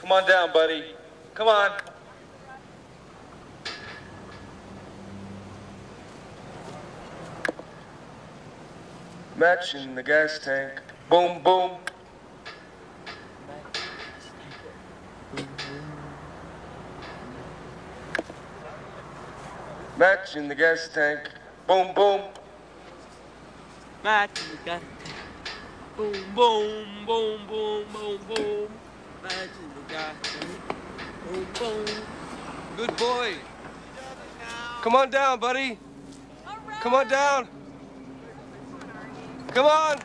Come on down, buddy. Come on. Match in the gas tank. Boom, boom. Match in the gas tank. Boom, boom. Match in the gas tank. Boom, boom, boom, boom, boom, boom. Good boy. Come on down, buddy. Come on down. Come on.